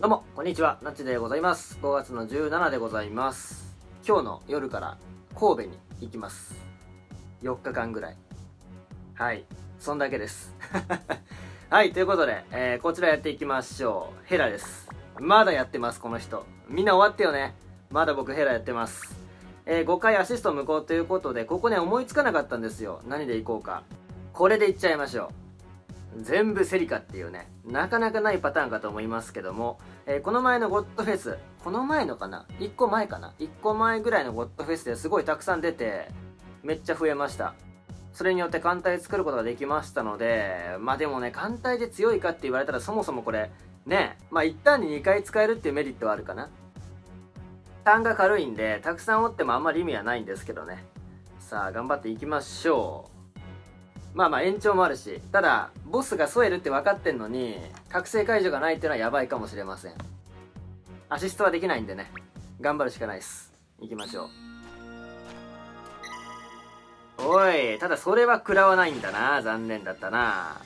どうも、こんにちは、なっちでございます。5月の17でございます。今日の夜から神戸に行きます。4日間ぐらい。はい、そんだけです。はい、ということで、えーこちらやっていきましょう。ヘラです。まだやってます、この人。みんな終わってよね。まだ僕ヘラやってます。えー5回アシスト無効ということで、ここね、思いつかなかったんですよ。何でいこうか。これでいっちゃいましょう。全部セリカっていうねなかなかないパターンかと思いますけども、えーこの前のゴッドフェスこの前のかな？1個前かな？1個前ぐらいのゴッドフェスですごいたくさん出てめっちゃ増えました。それによって艦隊作ることができましたのでまあでもね艦隊で強いかって言われたらそもそもこれねまあ一旦に2回使えるっていうメリットはあるかな？単が軽いんでたくさん折ってもあんまり意味はないんですけどね。さあ頑張っていきましょう。まあまあ延長もあるしただボスが添えるって分かってんのに覚醒解除がないっていうのはやばいかもしれません。アシストはできないんでね。頑張るしかないです。行きましょう。おいただそれは食らわないんだな。残念だったな。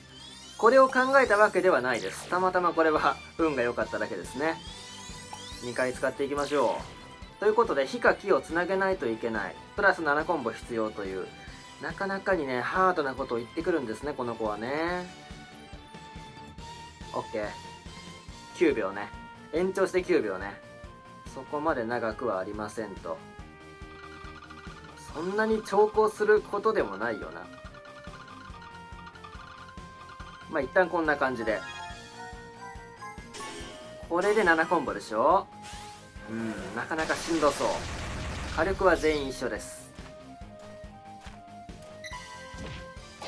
これを考えたわけではないです。たまたまこれは運が良かっただけですね。2回使っていきましょう。ということで火か木をつなげないといけない。プラス7コンボ必要というなかなかにね、ハードなことを言ってくるんですね、この子はね。OK。9秒ね。延長して9秒ね。そこまで長くはありませんと。そんなに長考することでもないよな。まあ一旦こんな感じで。これで7コンボでしょ？うん、なかなかしんどそう。火力は全員一緒です。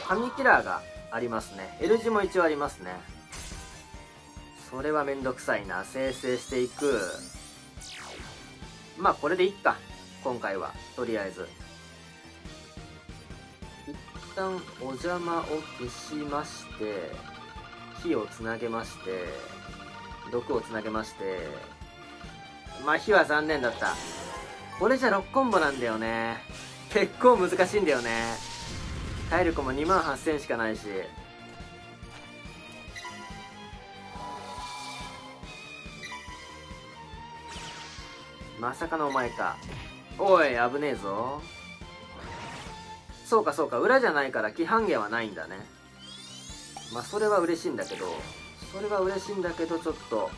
紙キラーがありますね。L 字も一応ありますね。それはめんどくさいな。生成していく。まあこれでいっか。今回は。とりあえず。一旦お邪魔を消しまして火をつなげまして毒をつなげまして。まあ火は残念だった。これじゃ6コンボなんだよね。結構難しいんだよね。体力も2万8000しかないし。まさかのお前か。おい危ねえぞ。そうかそうか裏じゃないから規範芸はないんだね。まあそれは嬉しいんだけどそれは嬉しいんだけどちょっと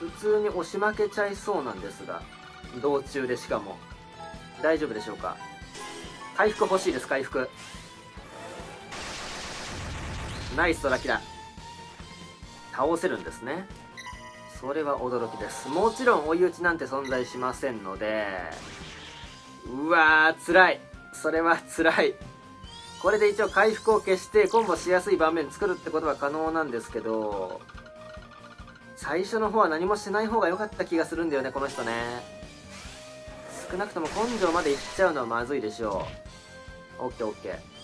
普通に押し負けちゃいそうなんですが道中でしかも。大丈夫でしょうか。回復欲しいです回復。ナイストラキラ。倒せるんですね。それは驚きです。もちろん追い打ちなんて存在しませんので。うわー辛い。それは辛い。これで一応回復を消してコンボしやすい盤面作るってことは可能なんですけど最初の方は何もしない方が良かった気がするんだよねこの人ね。少なくとも根性までいっちゃうのはまずいでしょう。オッケーオッケー。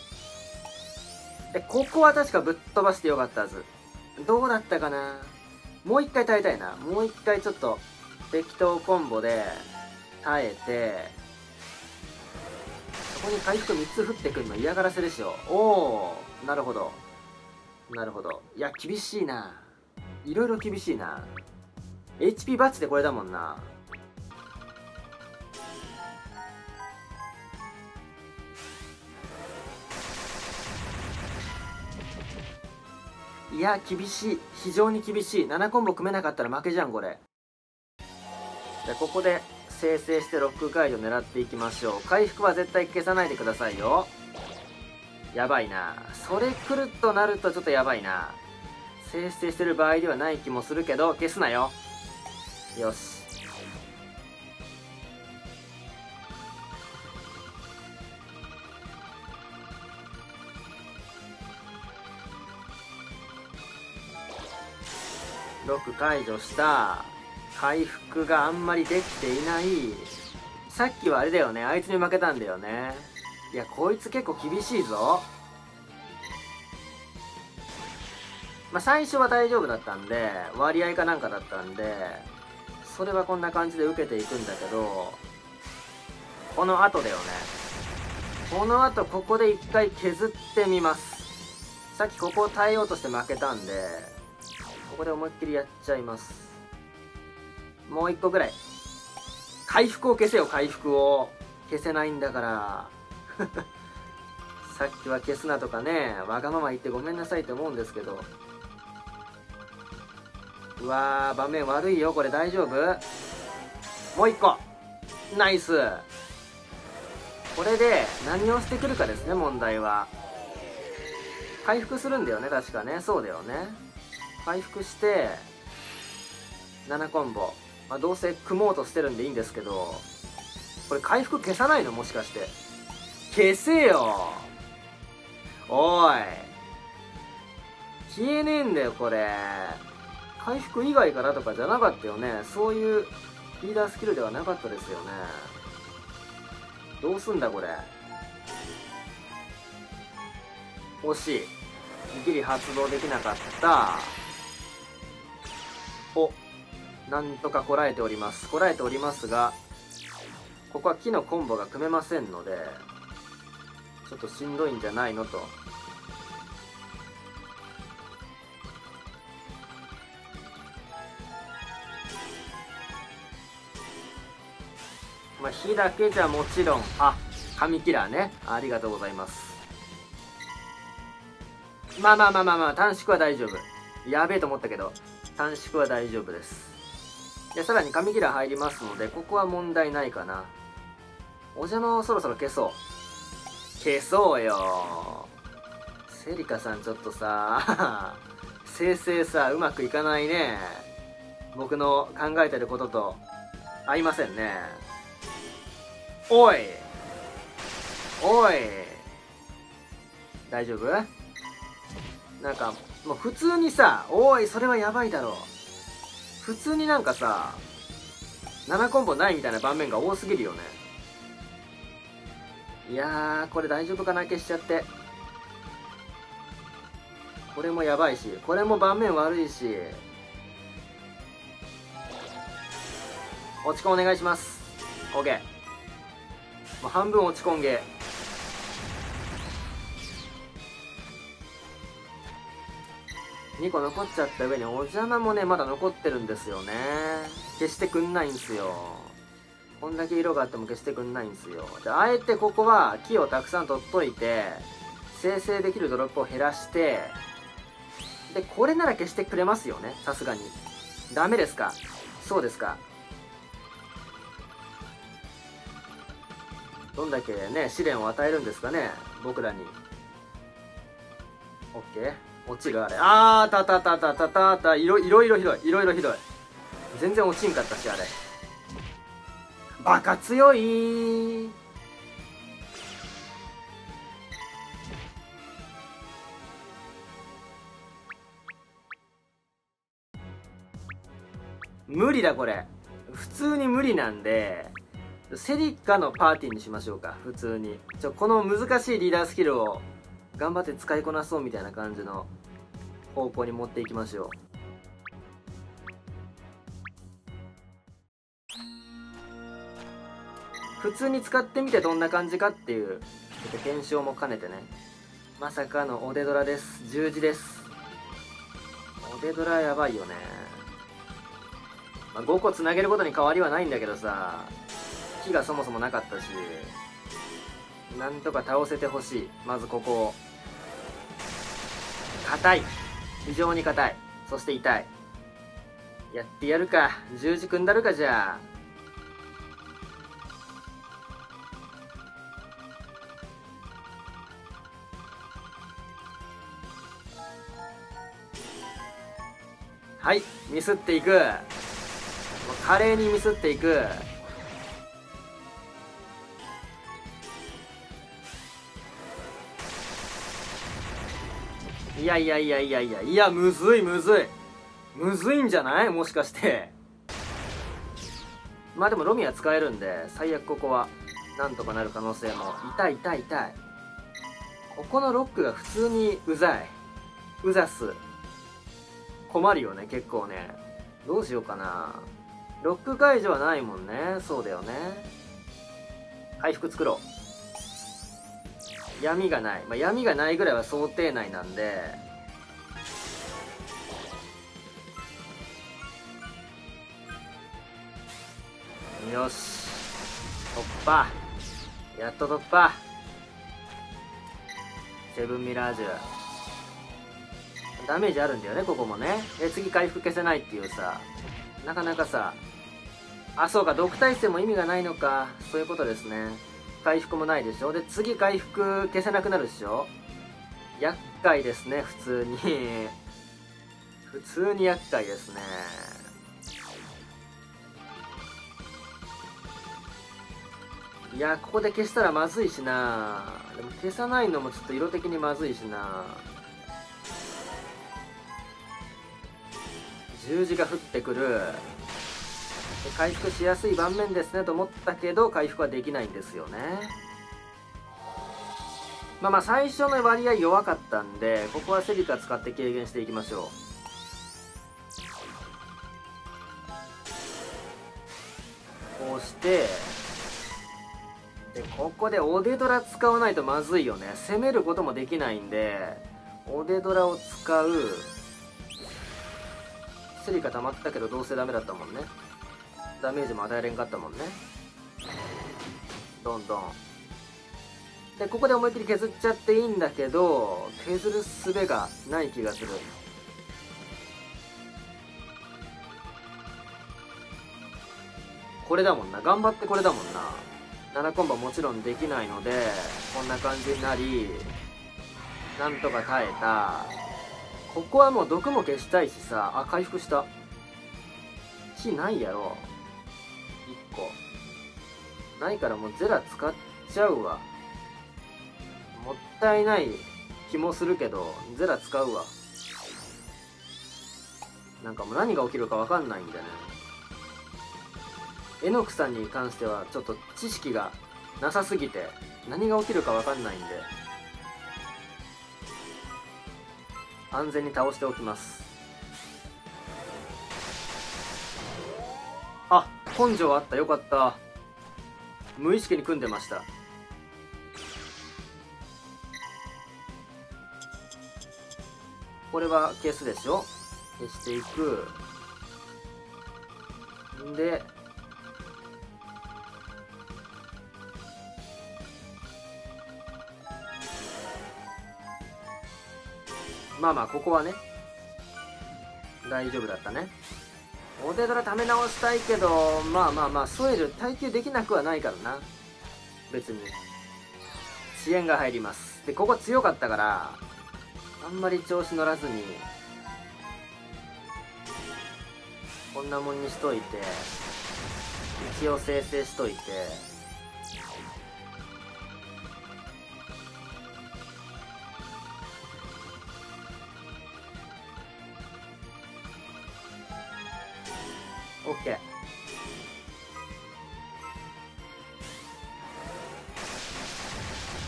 でここは確かぶっ飛ばしてよかったはず。どうだったかな？もう一回耐えたいな。もう一回ちょっと適当コンボで耐えてそこに回復3つ降ってくるの嫌がらせでしょおおなるほど。なるほど。いや厳しいな。いろいろ厳しいな。HP バッチでこれだもんな。いや厳しい。非常に厳しい。7コンボ組めなかったら負けじゃんこれ。じゃあここで生成してロック解除狙っていきましょう。回復は絶対消さないでくださいよ。やばいな。それ来るとなるとちょっとやばいな。生成してる場合ではない気もするけど消すなよ。よし。ロック解除した回復があんまりできていない。さっきはあれだよね。あいつに負けたんだよね。いやこいつ結構厳しいぞ。まあ最初は大丈夫だったんで割合かなんかだったんでそれはこんな感じで受けていくんだけどこの後だよね。この後ここで一回削ってみます。さっきここを耐えようとして負けたんでここで思いっきりやっちゃいます。もう一個ぐらい。回復を消せよ回復を。消せないんだから。さっきは消すなとかね。わがまま言ってごめんなさいって思うんですけど。うわー場面悪いよ。これ大丈夫？もう一個。ナイス。これで何をしてくるかですね問題は。回復するんだよね確かね。そうだよね。回復して7コンボ、まあ、どうせ組もうとしてるんでいいんですけどこれ回復消さないの？もしかして。消せよ！おい。消えねえんだよこれ。回復以外からとかじゃなかったよね。そういうリーダースキルではなかったですよね。どうすんだこれ。惜しい。ギリ発動できなかった。おなんとかこらえておりますこらえておりますがここは木のコンボが組めませんのでちょっとしんどいんじゃないのとまあ、火だけじゃもちろん、あ、紙キラーね。ありがとうございます。まあまあまあまあまあ、短縮は大丈夫。やべえと思ったけど、短縮は大丈夫です。で、さらに紙キラ入りますので、ここは問題ないかな。お邪魔をそろそろ消そう。消そうよ。セリカさんちょっとさ、生成さ、うまくいかないね。僕の考えてることと合いませんね。おいおい大丈夫？なんかもう普通にさおいそれはやばいだろう。普通になんかさ7コンボないみたいな盤面が多すぎるよね。いやーこれ大丈夫かな消しちゃって。これもやばいしこれも盤面悪いし。落ち込んお願いします。OK もう半分落ち込んげ2個残っちゃった上にお邪魔もねまだ残ってるんですよね。消してくんないんすよ。こんだけ色があっても消してくんないんすよ。じゃああえてここは木をたくさん取っといて生成できるドロップを減らしてでこれなら消してくれますよね。さすがに。ダメですか？そうですか？どんだけね試練を与えるんですかね僕らに。OK 落ちるあれ。あーたたたたたたた。いろいろいろひどい。いろいろひどい。全然落ちんかったしあれ。バカ強い。無理だこれ。普通に無理なんでセリカのパーティーにしましょうか。普通に。ちょこの難しいリーダースキルを。頑張って使いこなそうみたいな感じの方向に持っていきましょう。普通に使ってみてどんな感じかっていうちょっと検証も兼ねてね。まさかのおでドラです。十字です。おでドラやばいよね、まあ、5個つなげることに変わりはないんだけどさ木がそもそもなかったし。なんとか倒せてほしい。まずここを。硬い。非常に硬い。そして痛い。やってやるか。十字組んだるかじゃあ。はい。ミスっていく。華麗にミスっていく。いやいやいやいやいやいやむずいむずい。むずいんじゃない？もしかして。まあでもロミは使えるんで最悪ここはなんとかなる可能性も。痛い痛い痛い。ここのロックが普通にうざい。うざす。困るよね結構ね。どうしようかな。ロック解除はないもんね。そうだよね。回復作ろう。闇がない、まあ、闇がないぐらいは想定内なんで。よし。突破。やっと突破。セブンミラージュ。ダメージあるんだよねここもね。で次回復消せないっていうさ。なかなかさ。あそうか。毒耐性も意味がないのか。そういうことですね。回復もないでしょ？で次回復消せなくなるでしょ？厄介ですね普通に。普通に厄介ですね。いやここで消したらまずいしな。でも消さないのもちょっと色的にまずいしな。十字が降ってくる。回復しやすい盤面ですねと思ったけど回復はできないんですよね。まあまあ最初の割合弱かったんでここはセリカ使って軽減していきましょう。こうしてでここでオデドラ使わないとまずいよね。攻めることもできないんでオデドラを使うセリカ溜まったけどどうせダメだったもんね。ダメージも与えれんかったもんね。どんどん。でここで思いっきり削っちゃっていいんだけど削る術がない気がする。これだもんな。頑張ってこれだもんな。7コンボもちろんできないのでこんな感じになりなんとか耐えた。ここはもう毒も消したいしさあ回復した。火ないやろ。1個。ないからもうゼラ使っちゃうわ。もったいない気もするけどゼラ使うわ。なんかもう何が起きるか分かんないんだね。えのくさんに関してはちょっと知識がなさすぎて何が起きるか分かんないんで安全に倒しておきます。あっ根性あったよかった。無意識に組んでました。これは消すでしょ消していく。んでまあまあここはね大丈夫だったね。オデドラ貯め直したいけどまあまあまあソエル耐久できなくはないからな。別に。遅延が入ります。でここ強かったからあんまり調子乗らずにこんなもんにしといて一応生成しといて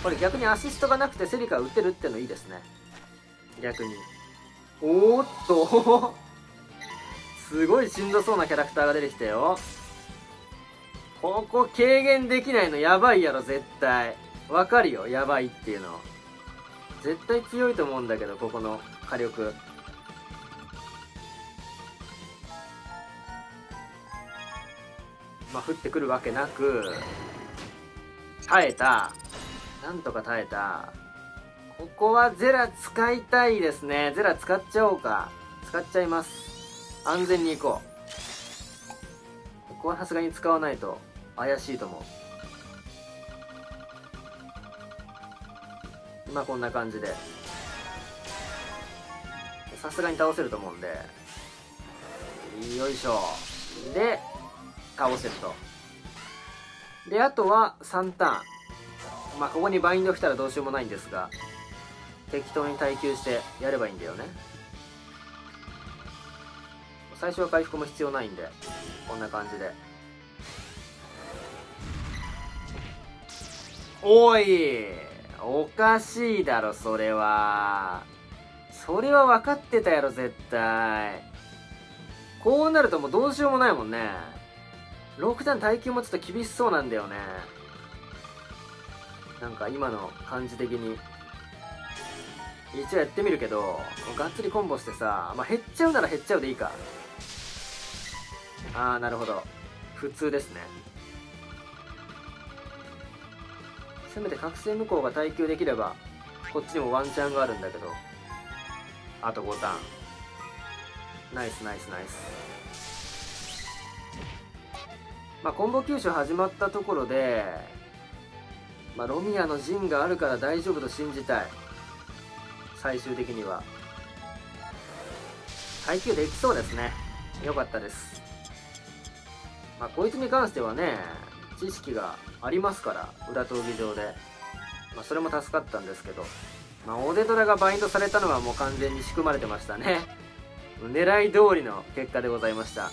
これ逆にアシストがなくてセリカ打てるってのいいですね。逆に。おーっと。すごいしんどそうなキャラクターが出てきたよ。ここ軽減できないのやばいやろ絶対。わかるよやばいっていうの。絶対強いと思うんだけどここの火力。まあ降ってくるわけなく耐えたなんとか耐えた。ここはゼラ使いたいですね。ゼラ使っちゃおうか。使っちゃいます。安全に行こう。ここはさすがに使わないと。怪しいと思う。まあこんな感じで。さすがに倒せると思うんで。よいしょ。で倒せると。であとは3ターン。まあここにバインド来たらどうしようもないんですが適当に耐久してやればいいんだよね。最初は回復も必要ないんでこんな感じで。おいおかしいだろそれは。それは分かってたやろ絶対。こうなるともうどうしようもないもんね。6段耐久もちょっと厳しそうなんだよね。なんか今の感じ的に。一応やってみるけどがっつりコンボしてさ、まあ、減っちゃうなら減っちゃうでいいか。ああなるほど。普通ですね。せめて覚醒無効が耐久できればこっちにもワンチャンがあるんだけど。あと5ターン。ナイスナイスナイス。まあコンボ吸収始まったところでまあロミアの陣があるから大丈夫と信じたい。最終的には。耐久できそうですね。よかったです。まあこいつに関してはね知識がありますから裏闘技場で、まあ、それも助かったんですけど、まあ、オデドラがバインドされたのはもう完全に仕組まれてましたね。狙い通りの結果でございました。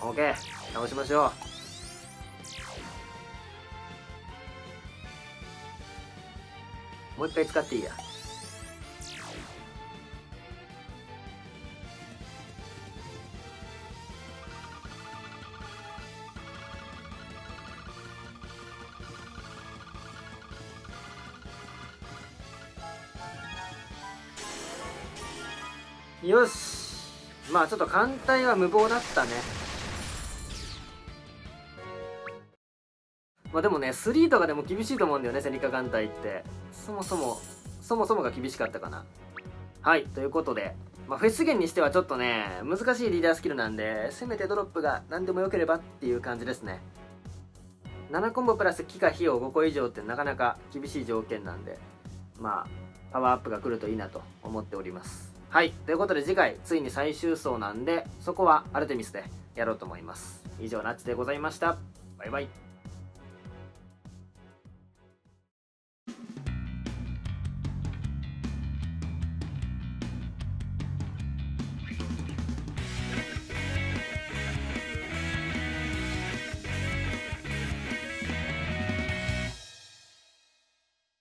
OK 直しましょう。もう一回使っていいや。よし。まあちょっと艦隊は無謀だったね。まあでもね3とかでも厳しいと思うんだよねセリカ艦隊って。そもそもそもそもが厳しかったかなはいということでまあ、フェスゲンにしてはちょっとね難しいリーダースキルなんでせめてドロップが何でもよければっていう感じですね7コンボプラス機か費用5個以上ってなかなか厳しい条件なんでまあパワーアップが来るといいなと思っておりますはい。ということで次回、ついに最終走なんで、そこはアルテミスでやろうと思います。以上、ナッチでございました。バイバイ。